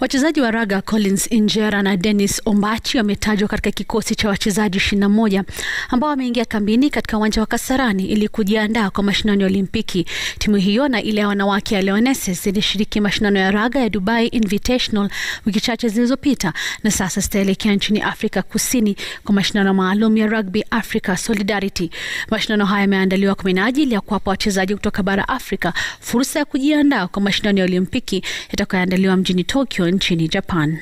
Wachezaji wa raga Collins Injera na Dennis Ombachi wametajwa katika kikosi cha wachezaji 21 ambao wameingia kambini katika uwanja wa Kasarani ili kujiandaa kwa mashindano ya Olimpiki. Timu hiyo na ile ya wanawake ya Leonesses zilishiriki mashindano ya raga ya Dubai Invitational wiki chache zilizopita na sasa zitaelekea nchini Afrika Kusini kwa mashindano maalum ya Rugby Africa Solidarity. Mashindano haya yameandaliwa kwa minajili ya kuwapa wachezaji kutoka bara Afrika fursa ya kujiandaa kwa mashindano ya Olimpiki yatakayoandaliwa mjini Tokyo nchini Japan.